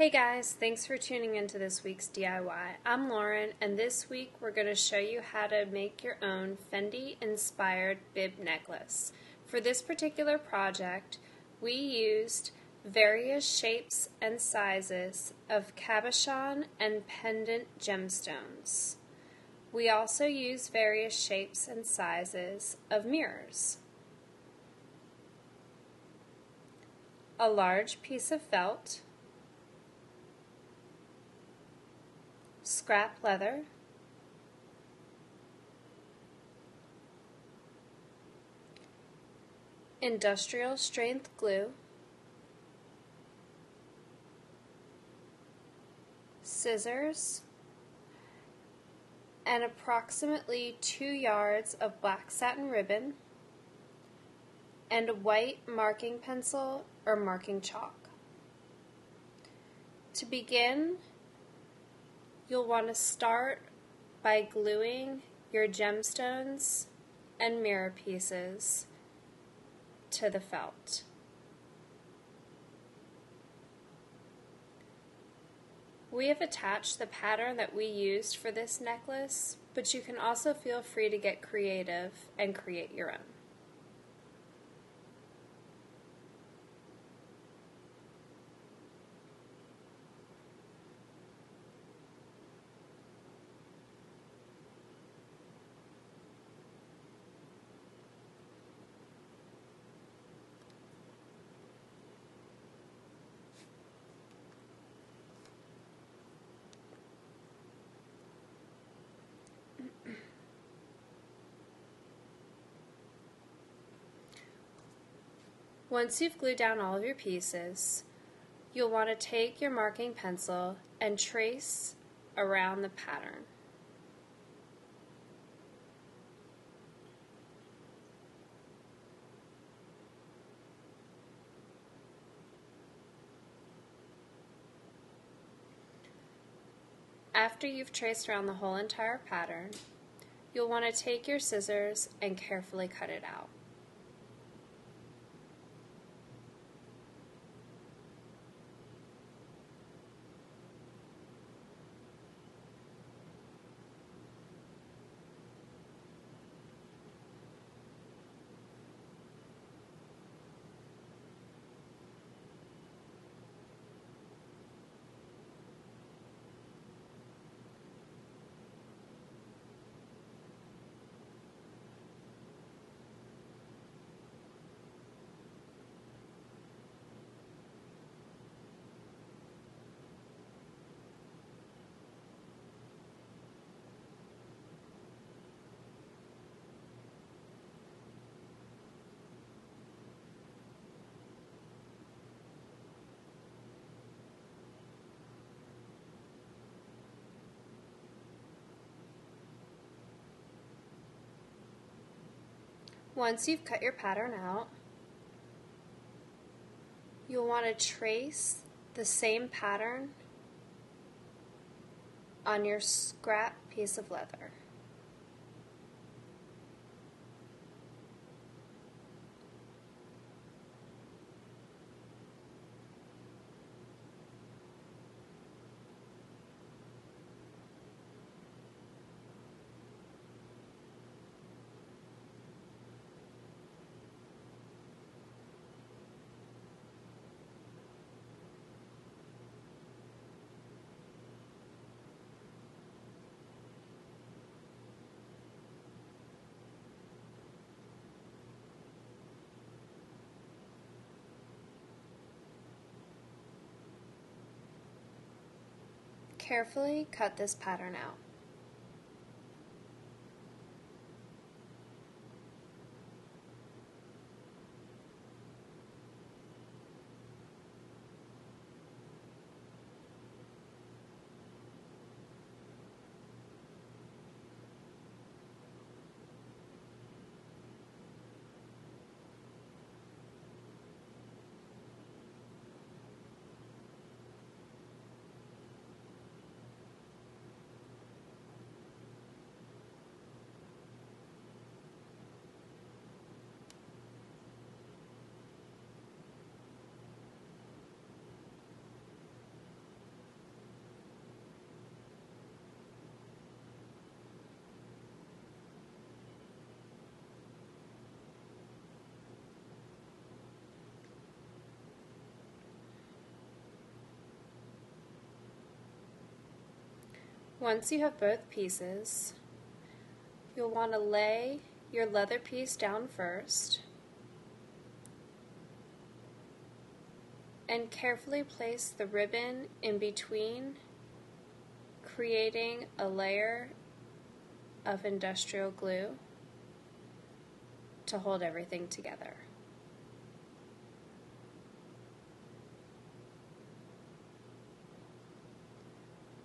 Hey guys, thanks for tuning into this week's DIY. I'm Lauren, and this week we're going to show you how to make your own Fendi inspired bib necklace. For this particular project, we used various shapes and sizes of cabochon and pendant gemstones. We also used various shapes and sizes of mirrors. A large piece of felt, scrap leather, industrial strength glue, scissors, and approximately two yards of black satin ribbon, and a white marking pencil or marking chalk. To begin, You'll want to start by gluing your gemstones and mirror pieces to the felt. We have attached the pattern that we used for this necklace, but you can also feel free to get creative and create your own. Once you've glued down all of your pieces, you'll want to take your marking pencil and trace around the pattern. After you've traced around the whole entire pattern, you'll want to take your scissors and carefully cut it out. Once you've cut your pattern out, you'll want to trace the same pattern on your scrap piece of leather. Carefully cut this pattern out. Once you have both pieces, you'll want to lay your leather piece down first and carefully place the ribbon in between, creating a layer of industrial glue to hold everything together.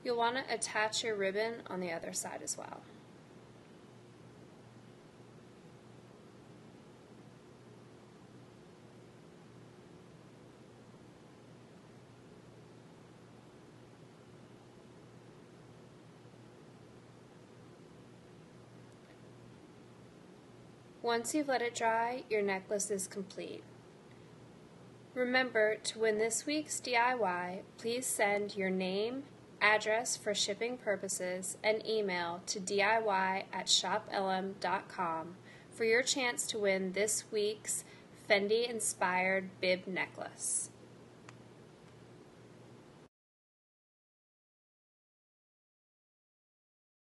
You'll want to attach your ribbon on the other side as well. Once you've let it dry, your necklace is complete. Remember, to win this week's DIY, please send your name, address for shipping purposes, and email to DIY at shopellemm.com for your chance to win this week's Fendi inspired bib necklace.